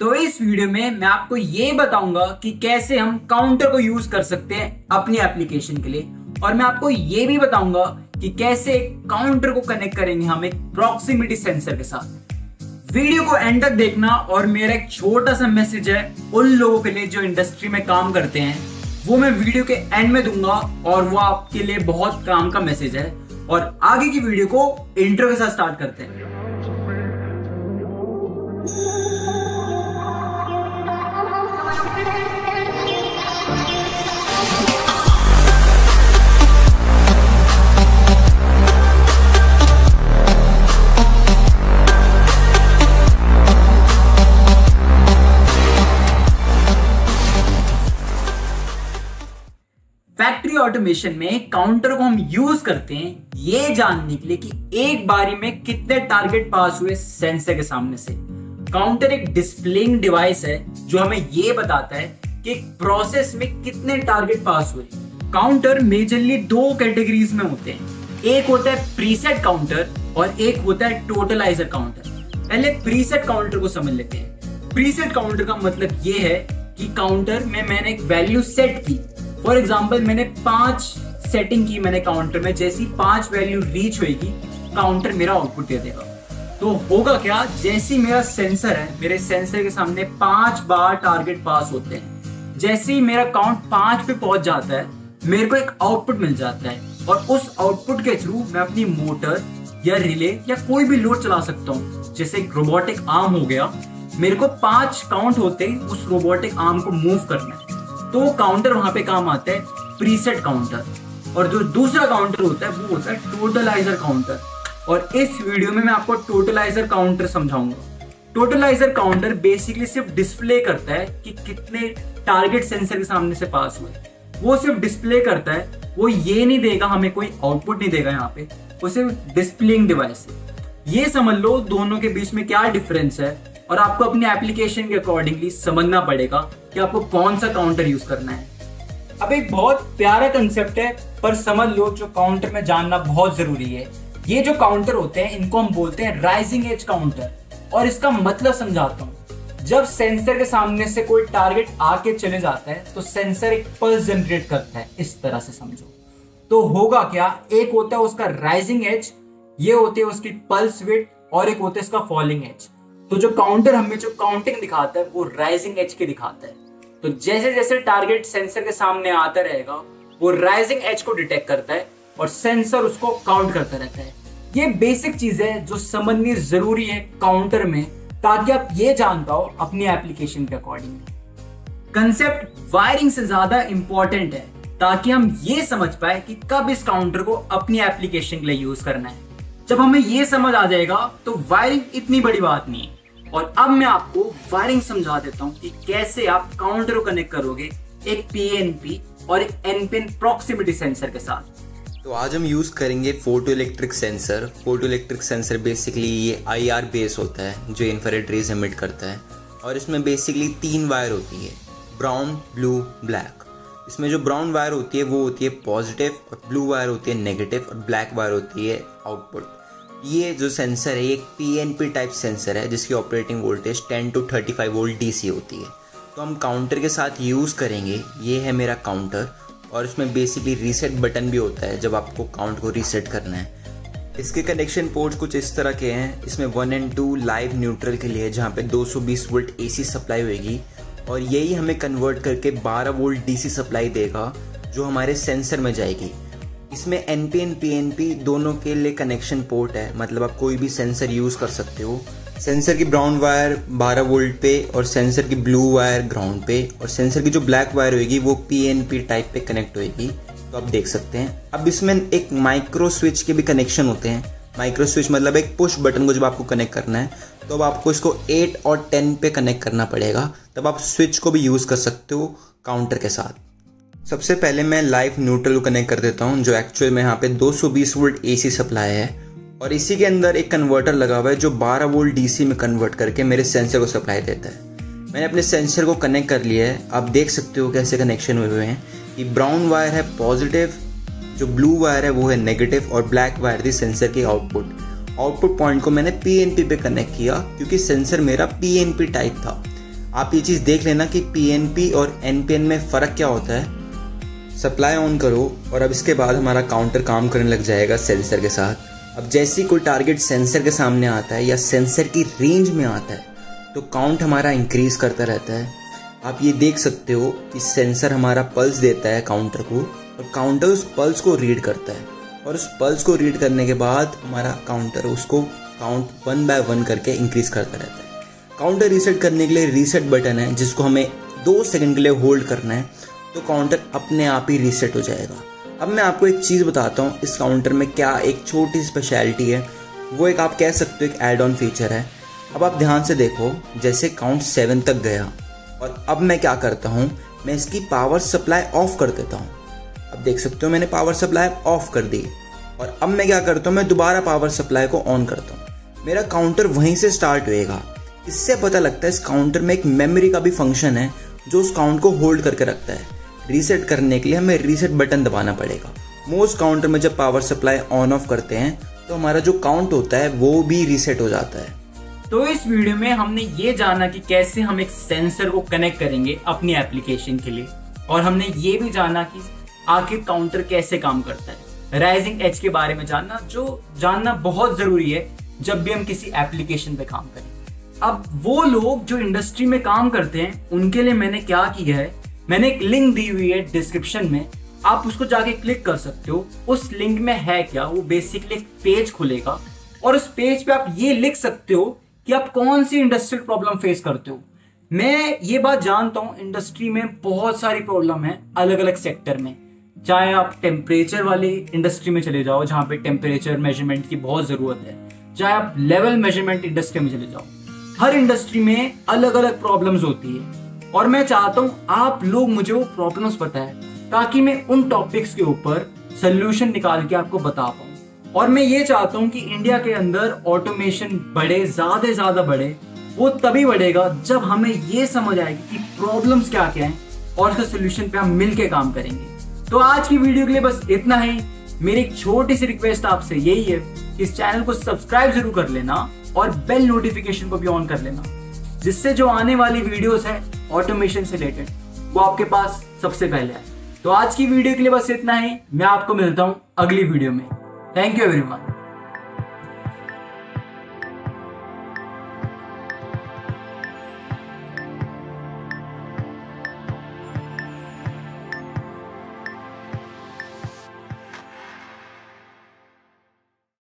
तो इस वीडियो में मैं आपको ये बताऊँगा कि कैसे हम काउंटर को यूज़ कर सकते हैं अपनी एप्लीकेशन के लिए। और मैं आपको ये भी बताऊँगा कि कैसे काउंटर को कनेक्ट करेंगे हम एक प्रॉक्सिमिटी सेंसर के साथ। वीडियो को एंड तक देखना और मेरा एक छोटा सा मैसेज है उन लोगों के लिए जो इंडस्ट्री में काम करते हैं। वो मैं वीडियो के एंड में दूँगा और वो आपके लिए बहुत काम का मैसेज है। और आगे की वीडियो को इंट्रो के साथ स्टार्ट करते हैं। ऑटोमेशन में काउंटर को हम यूज़ करते हैं, ये जानने के लिए कि एक बारी में कितने टारगेट पास हुए सेंसर के सामने से। काउंटर एक डिस्प्लेइंग डिवाइस है, जो हमें ये बताता है कि प्रोसेस में कितने टारगेट पास हुए। काउंटर मेजरली दो कैटेगरीज में होते हैं। एक होता है प्रीसेट काउंटर और एक होता है टोटलाइजर काउंटर पहले प्रीसेट काउंटर को समझ लेते हैं। प्रीसेट काउंटर का मतलब ये है कि काउंटर में मैंने एक वैल्यू सेट की। फॉर एग्ज़ाम्पल मैंने पाँच सेटिंग की मैंने काउंटर में, जैसी पाँच वैल्यू रीच होगी काउंटर मेरा आउटपुट दे देगा। तो होगा क्या? जैसी मेरा सेंसर है, मेरे सेंसर के सामने पाँच बार टारगेट पास होते हैं। जैसे ही मेरा काउंट पाँच पे पहुँच जाता है, मेरे को एक आउटपुट मिल जाता है। और उस आउटपुट के थ्रू मैं अपनी मोटर या रिले या कोई भी लोड चला सकता हूँ। जैसे एक रोबोटिक आर्म हो गया, मेरे को पाँच काउंट होते ही उस रोबोटिक आर्म को मूव करना है। तो काउंटर वहाँ पे काम आता है प्रीसेट काउंटर और जो दूसरा काउंटर होता है, वो होता है टोटलाइजर काउंटर और इस वीडियो में मैं आपको टोटलाइजर काउंटर समझाऊँगा. टोटलाइजर काउंटर बेसिकली सिर्फ़ डिस्प्ले करता है कि कितने टारगेट सेंसर के सामने से पास हुए. वो सिर्फ़ डिस्प्ले करता है, वो ये नहीं देगा, हमें कोई आउटपुट नहीं देगा यहाँ पे. वो सिर्फ़ डिस्प्लेइंग डिवाइस है. ये समझ लो दोनों के बीच में क्या डिफरेंस है और आपको अपने एप्लीकेशन के अकॉर्डिंगली समझना पड़ेगा कि आपको कौन सा काउंटर यूज़ करना है। अब एक बहुत प्यारा कंसेप्ट है, पर समझ लो जो काउंटर में जानना बहुत ज़रूरी है। ये जो काउंटर होते हैं, इनको हम बोलते हैं राइजिंग एज काउंटर और इसका मतलब समझाता हूँ। जब सेंसर के सामने से कोई टारगेट आके चले जाता है तो सेंसर एक पल्स जनरेट करता है, इस तरह से समझो। तो होगा क्या? एक होता है उसका राइजिंग एज ये होते हैं उसकी पल्स विट और एक होता है इसका फॉलिंग एज तो जो काउंटर हमें जो काउंटिंग दिखाता है, वो राइजिंग एज के दिखाता है। तो जैसे जैसे टारगेट सेंसर के सामने आता रहेगा, वो राइजिंग एज को डिटेक्ट करता है और सेंसर उसको काउंट करता रहता है। ये बेसिक चीज़ है जो समझनी ज़रूरी है काउंटर में, ताकि आप ये जान पाओ अपनी एप्लीकेशन के अकॉर्डिंग कंसेप्ट वायरिंग से ज़्यादा इंपॉर्टेंट है, ताकि हम ये समझ पाए कि कब इस काउंटर को अपनी एप्लीकेशन के लिए यूज़ करना है। जब हमें ये समझ आ जाएगा तो वायरिंग इतनी बड़ी बात नहीं है। और अब मैं आपको वायरिंग समझा देता हूँ कि कैसे आप काउंटर को कनेक्ट करोगे एक पीएनपी और एक एनपिन प्रॉक्सिमिटी सेंसर के साथ। तो आज हम यूज़ करेंगे photo electric sensor photo electric sensor basically ये आईआर बेस होता है, जो इन्फ्रारेड रेज एमिट करता है। और इसमें बेसिकली तीन वायर होती है ब्राउन ब्लू ब्लैक इसमें जो ब्राउन वायर होती है, वो होती है पॉजिटिव और ब्लू वायर होती है नेगेटिव और ब्लैक वायर होती है आउटपुट ये जो सेंसर है एक पीएनपी टाइप सेंसर है, जिसकी operating voltage 10 to 35 volt DC होती है। तो हम काउंटर के साथ यूज़ करेंगे। ये है मेरा काउंटर और इसमें बेसिकली रीसेट बटन भी होता है, जब आपको काउंट को रीसेट करना है। इसके कनेक्शन पोर्ट कुछ इस तरह के हैं। इसमें one and two live neutral के लिए जहाँ पे 220 वोल्ट एसी सप्लाई होगी और यही हमें कन्वर्ट करके 12 वोल्ट डीसी सप्लाई देगा, जो हमारे सेंसर में जाएगी। इसमें N P N P N P दोनों के लिए कनेक्शन पोर्ट है। मतलब आप कोई भी सेंसर यूज़ कर सकते हो। सेंसर की ब्राउन वायर 12 वोल्ट पे और सेंसर की ब्लू वायर ग्राउंड पे। और सेंसर की जो ब्लैक वायर होगी वो पी एन पी टाइप पे कनेक्ट होगी तो आप देख सकते हैं। अब इसमें एक माइक्रो स्विच के भी कनेक्शन होते हैं। माइक्रो स्विच मतलब एक पुश बटन को जब आपको कनेक्ट करना है तो अब आपको इसको 8 और 10 पे कनेक्ट करना पड़ेगा। तब आप स्विच को भी यूज़ कर सकते हो काउंटर के साथ। सबसे पहले मैं लाइव न्यूट्रल को कनेक्ट कर देता हूँ, जो एक्चुअल में यहाँ पे 220 वोल्ट एसी सप्लाई है। और इसी के अंदर एक कन्वर्टर लगा हुआ है, जो 12 वोल्ट डीसी में कन्वर्ट करके मेरे सेंसर को सप्लाई देता है। मैंने अपने सेंसर को कनेक्ट कर लिया है। आप देख सकते हो कैसे कनेक्शन हुए हुए हैं। कि ब्राउन वायर है पॉजिटिव जो ब्लू वायर है, वो है नेगेटिव और ब्लैक वायर थी सेंसर की आउटपुट आउटपुट पॉइंट को मैंने पीएनपी पे कनेक्ट किया, क्योंकि सेंसर मेरा पीएनपी टाइप था। आप ये चीज़ देख लेना कि पीएनपी और एनपीएन में फ़र्क क्या होता है। सप्लाई ऑन करो और अब इसके बाद हमारा काउंटर काम करने लग जाएगा सेंसर के साथ। अब जैसे ही कोई टारगेट सेंसर के सामने आता है या सेंसर की रेंज में आता है तो काउंट हमारा इंक्रीज करता रहता है। आप ये देख सकते हो कि सेंसर हमारा पल्स देता है काउंटर को और काउंटर उस पल्स को रीड करता है। और उस पल्स को रीड करने के बाद हमारा काउंटर उसको काउंट वन बाय वन करके इंक्रीज करता रहता है। काउंटर रीसेट करने के लिए रीसेट बटन है, जिसको हमें दो सेकंड के लिए होल्ड करना है। तो काउंटर अपने आप ही रीसेट हो जाएगा। अब मैं आपको एक चीज़ बताता हूँ, इस काउंटर में क्या एक छोटी स्पेशलिटी है। वो एक आप कह सकते हो एक एड ऑन फीचर है। अब आप ध्यान से देखो, जैसे काउंट सेवन तक गया। और अब मैं क्या करता हूँ, मैं इसकी पावर सप्लाई ऑफ़ कर देता हूँ। अब देख सकते हो मैंने पावर सप्लाई ऑफ़ कर दी। और अब मैं क्या करता हूँ, मैं दोबारा पावर सप्लाई को ऑन करता हूँ। मेरा काउंटर वहीं से स्टार्ट होएगा। इससे पता लगता है इस काउंटर में एक मेमोरी का भी फ़ंक्शन है, जो उस काउंट को होल्ड करके रखता है। रीसेट करने के लिए हमें रीसेट बटन दबाना पड़ेगा। मोस्ट काउंटर में जब पावर सप्लाई ऑन ऑफ़ करते हैं तो हमारा जो काउंट होता है, वो भी रीसेट हो जाता है। तो इस वीडियो में हमने ये जाना कि कैसे हम एक सेंसर को कनेक्ट करेंगे अपनी एप्लीकेशन के लिए। और हमने ये भी जाना कि आखिर काउंटर कैसे काम करता है। राइजिंग एज के बारे में जानना, जो जानना बहुत ज़रूरी है जब भी हम किसी एप्लीकेशन पे काम करें। अब वो लोग जो इंडस्ट्री में काम करते हैं, उनके लिए मैंने क्या किया है मैंने एक लिंक दी हुई है डिस्क्रिप्शन में। आप उसको जाके क्लिक कर सकते हो। उस लिंक में है क्या? वो बेसिकली एक पेज खुलेगा। और उस पेज पे आप ये लिख सकते हो कि आप कौन सी इंडस्ट्रियल प्रॉब्लम फेस करते हो। मैं ये बात जानता हूँ इंडस्ट्री में बहुत सारी प्रॉब्लम है अलग अलग सेक्टर में। चाहे आप टेम्परेचर वाली इंडस्ट्री में चले जाओ, जहाँ पे टेम्परेचर मेज़रमेंट की बहुत ज़रूरत है। चाहे आप लेवल मेज़रमेंट इंडस्ट्री में चले जाओ। हर इंडस्ट्री में अलग अलग प्रॉब्लम्स होती है। और मैं चाहता हूँ आप लोग मुझे वो प्रॉब्लम्स बताएँ, ताकि मैं उन टॉपिक्स के ऊपर सोल्यूशन निकाल के आपको बता पाऊँ। और मैं ये चाहता हूँ कि इंडिया के अंदर ऑटोमेशन बढ़े, ज़्यादा ज़्यादा बढ़े, वो तभी बढ़ेगा जब हमें ये समझ आएगी कि प्रॉब्लम्स क्या क्या हैं और उसके सोल्यूशन पे हम मिलके काम करेंगे। तो आज की वीडियो के लिए बस इतना ही। मेरी एक छोटी सी रिक्वेस्ट आपसे यही है कि इस चैनल को सब्सक्राइब ज़रूर कर लेना और बेल नोटिफिकेशन को भी ऑन कर लेना, जिससे जो आने वाली वीडियोस है ऑटोमेशन से रिलेटेड वो आपके पास सबसे पहले है। तो आज की वीडियो के लिए बस इतना ही। मैं आपको मिलता हूँ अगली वीडियो में। Thank you everyone